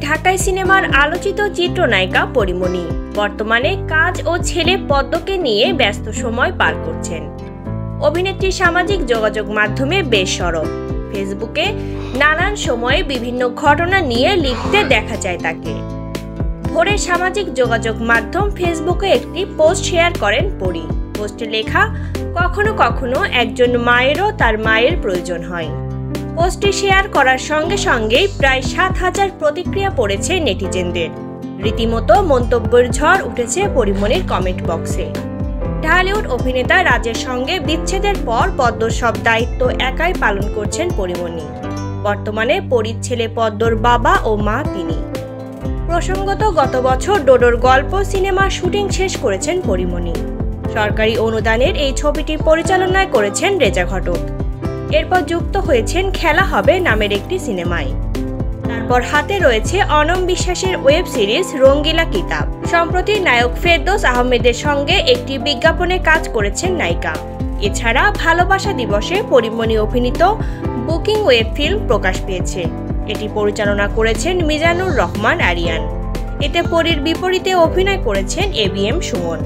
ঢাকাই সিনেমার আলোচিত চিত্রনায়িকা পরিমণি। বর্তমানে কাজ ও ছেলে পদ্মকে নিয়ে ব্যস্ত সময় পার করছেন। অভিনেত্রী সামাজিক যোগাযোগ মাধ্যমে বেশ সরব ফেসবুকে নানান সময়ে বিভিন্ন ঘটনা নিয়ে লিখতে দেখা যায় তাকে। ভোরে সামাজিক যোগাযোগ মাধ্যম ফেসবুকে একটি পোস্ট শেয়ার করেন পরি। পোস্টে লেখা, কখনো কখনো একজন মায়েরও তার মায়ের প্রয়োজন হয়। পোস্টটি শেয়ার করার সঙ্গে সঙ্গেই প্রায় সাত হাজার প্রতিক্রিয়া পড়েছে নেটিজেনদের। রীতিমতো মন্তব্যের ঝড় উঠেছে পরিমণির কমেন্ট বক্সে। ঢালিউড অভিনেতা রাজের সঙ্গে বিচ্ছেদের পর পদ্মর সব দায়িত্ব একাই পালন করছেন পরিমণি বর্তমানে পরির ছেলে পদ্মর বাবা ও মা তিনি। প্রসঙ্গত গত বছর ডোডোর গল্প সিনেমার শুটিং শেষ করেছেন পরিমণি সরকারি অনুদানের এই ছবিটি পরিচালনায় করেছেন রেজা ঘটক। এরপর যুক্ত হয়েছেন খেলা হবে নামের একটি সিনেমায়। তারপর হাতে রয়েছে অনম বিশ্বাসের ওয়েব সিরিজ রঙ্গিলা কিতাব। সম্প্রতি নায়ক ফেরদোস আহমেদের সঙ্গে একটি বিজ্ঞাপনে কাজ করেছেন নায়িকা। এছাড়া ভালোবাসা দিবসে পরিমণি অভিনীত বুকিং ওয়েব ফিল্ম প্রকাশ পেয়েছে। এটি পরিচালনা করেছেন মিজানুর রহমান আরিয়ান। এতে পরীর বিপরীতে অভিনয় করেছেন এ বি এম সুমন।